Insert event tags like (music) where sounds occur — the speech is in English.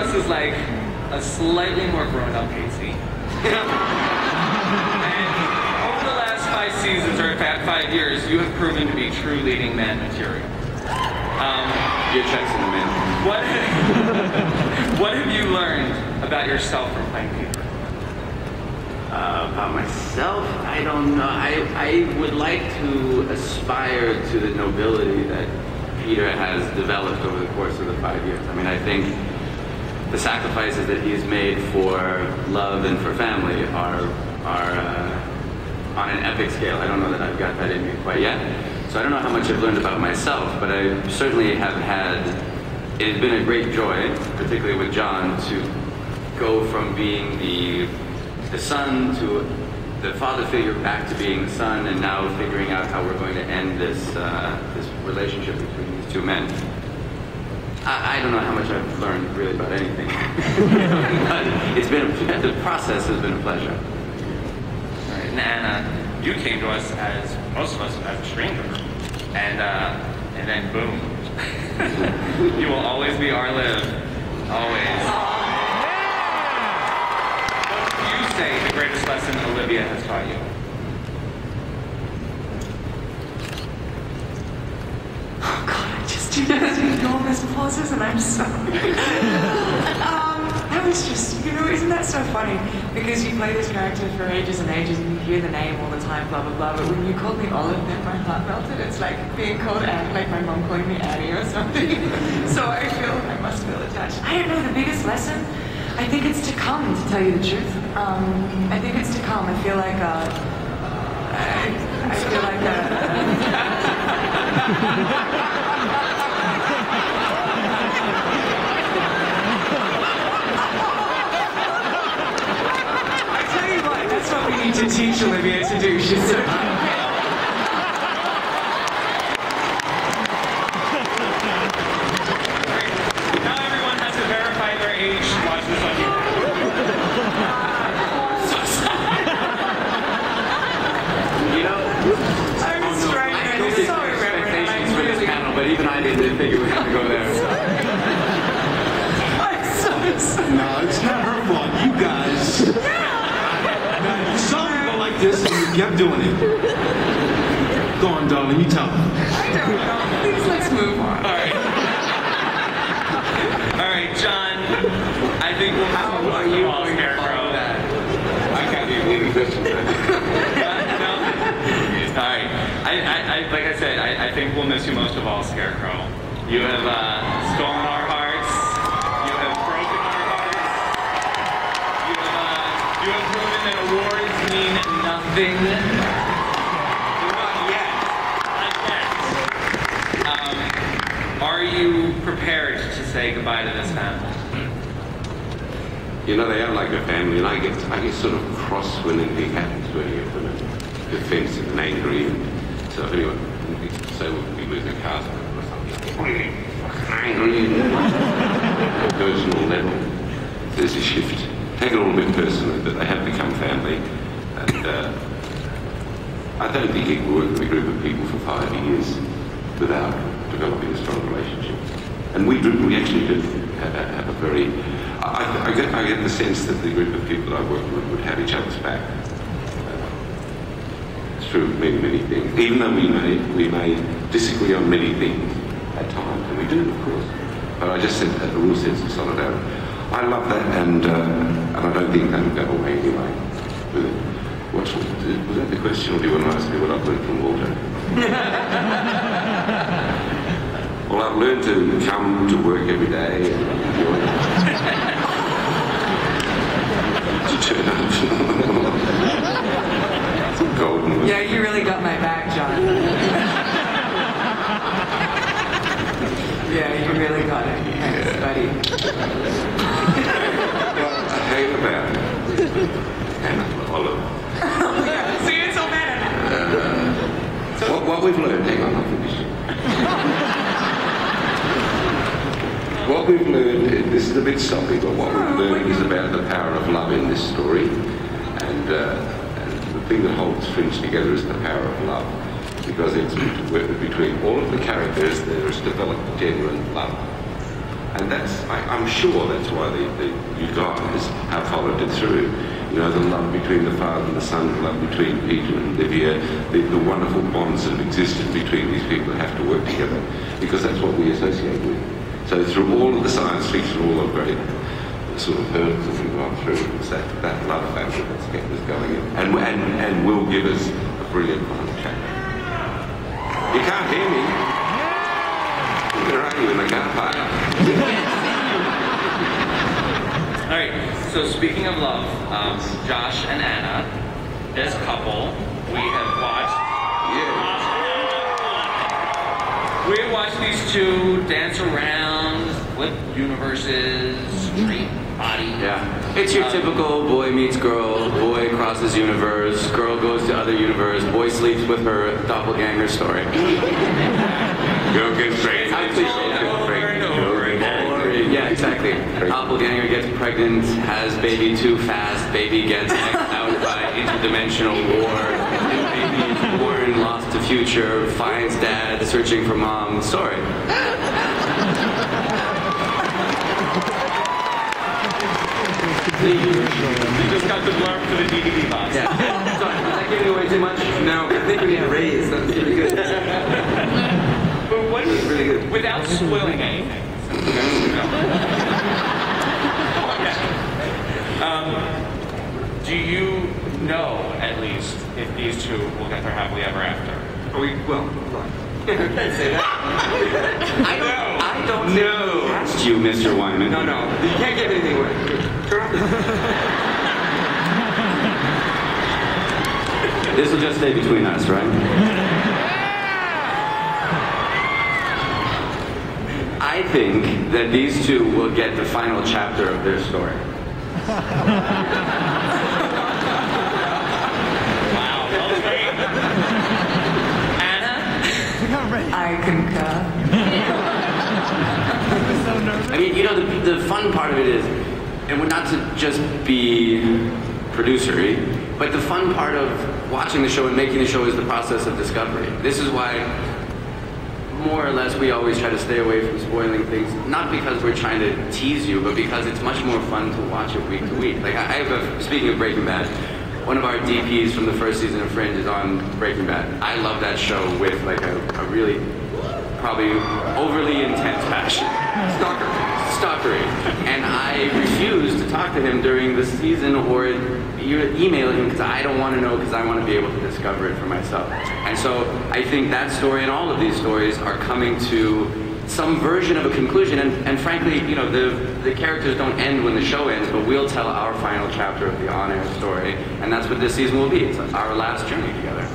us is like a slightly more grown-up Pacey. (laughs) and over the last five seasons, or in fact five years, you have proven to be true leading man material. Um, You're chasing the man. what, (laughs) what have you learned about yourself from playing Peter? Uh, about myself, I don't know. I, I would like to aspire to the nobility that Peter has developed over the course of the five years. I mean, I think the sacrifices that he's made for love and for family are, are uh, on an epic scale. I don't know that I've got that in me quite yet. So I don't know how much I've learned about myself, but I certainly have had, it has been a great joy, particularly with John, to go from being the the son to the father figure back to being the son, and now figuring out how we're going to end this uh, this relationship between these two men. I, I don't know how much I've learned really about anything, (laughs) but it's been (laughs) the process has been a pleasure. All right, and Anna, you came to us as most of us as a stranger, and uh, and then boom, (laughs) you will always be our Olive, always. What would you say the greatest lesson Olivia has taught you? Do these enormous pauses and I'm sorry. (laughs) um, that was just, you know, isn't that so funny? Because you play this character for ages and ages and you hear the name all the time, blah, blah, blah. But when you called me Olive, then my heart melted. It's like being called Annie, like my mom calling me Annie or something. (laughs) so I feel, I must feel attached. I don't know, the biggest lesson? I think it's to come, to tell you the truth. Um, I think it's to come. I feel like, uh, I, I feel like, uh, (laughs) I tell you what, that's what we need to teach Olivia to do. She's so Now everyone has to verify their age to watch this on YouTube. You know, I'm I straight still and think so there's irreverent. expectations I'm for this really, panel, but even I didn't figure we had to go there. (laughs) I'm so sorry. No, it's not her fault. You guys. Now, you saw me go like this and you kept doing it. Go on, darling, you tell me. I don't know. Please, let's move on. All right. All right, John. I think we'll How move are on to you Paul going to Scarecrow. follow that? I can't even believe the question. no? All right. I, I, I, like I said, I, I think we'll miss you most of all, Scarecrow. You have uh, stolen our hearts. You have broken our hearts. You have, uh, you have proven that awards mean nothing. Not yet. Not yet. Um, are you prepared to say goodbye to this family? You know, they are like a family, and I get, I get sort of cross when anything happens to any of them, and defensive and angry. And so if anyone, say we lose a car or something, I get really fucking angry. On a personal level, there's a shift. Take it all a bit personally, but they have become family, and uh, I don't think you can work with a group of people for five years without developing a strong relationship. And we do, we actually do have, a- have a very, I, I- get, I get the sense that the group of people I work with would have each other's back. Uh, true many, many things. Even though we may, we may disagree on many things at times, and we do, of course. But I just said a real sense of solidarity. I love that, and, uh, and I don't think that'll go away anyway. With it. What's, was that the question, or do you want to ask me what I've learned from Walter? (laughs) Well, I've learned to come to work every day and enjoy it. to turn up. it's (laughs) a golden. Yeah, you really got my back, John. yeah, you really got it. Thanks, buddy. Well, I hate about it. And Olive. yeah, see, it's so bad. What, what we've learned, hang on, I'll finish. what we've bit soppy, but what we've learned is about the power of love in this story. And, uh, and the thing that holds Fringe together is the power of love. Because it's bet- between all of the characters, there is developed genuine love. And that's, I, I'm sure that's why the, the, you guys have followed it through. You know, the love between the father and the son, the love between Peter and Olivia, the, the wonderful bonds that have existed between these people have to work together, because that's what we associate with. So through all of the science fiction, all of the great sort of hurdles that we've gone through, it's that, that love factor that's kept us going and, and, and will give us a brilliant final chapter. You can't hear me. Where are you in the car park? (laughs) All right. So speaking of love, um, Josh and Anna, this couple, we have watched. We have watched these two dance around, flip universes, street body. Yeah. It's your Um, typical boy meets girl, boy crosses universe, girl goes to other universe, boy sleeps with her doppelganger story. Go get straight. How cliche that is. Over and over again. Yeah, exactly. Doppelganger gets pregnant, has baby too fast, baby gets X'd out by interdimensional war, new baby is born, lost to future, finds dad, searching for mom. Story. You just got the blurb for the DVD box. Yeah. Sorry, was I giving away too much? No, I think we need a raise. That was pretty good. But what is Really good. Without spoiling anything. Um, do you know at least if these two will get their happily ever after? Are we, well, look. (laughs) (laughs) I don't, know. I don't know. Asked you, Mr. Wyman. No, no, you can't give anything away. Turn. This will just stay between us, right? I think that these two will get the final chapter of their story. Wow, that was great. Anna? I concur. I mean, you know, the, the fun part of it is, and we're not to just be producery, but the fun part of watching the show and making the show is the process of discovery. This is why, more or less, we always try to stay away from spoiling things, not because we're trying to tease you, but because it's much more fun to watch it week to week. Like, I I have a, speaking of Breaking Bad, one of our DPs from the first season of Fringe is on Breaking Bad. I love that show with like a, a really, probably overly intense passion. Hmm. Stalker. Stalkery. And I refuse to talk to him during the season or email him because I don't want to know because I want to be able to discover it for myself. And so I think that story and all of these stories are coming to some version of a conclusion. And, and frankly, you know, the, the characters don't end when the show ends, but we'll tell our final chapter of the on-air story. And that's what this season will be. It's our last journey together.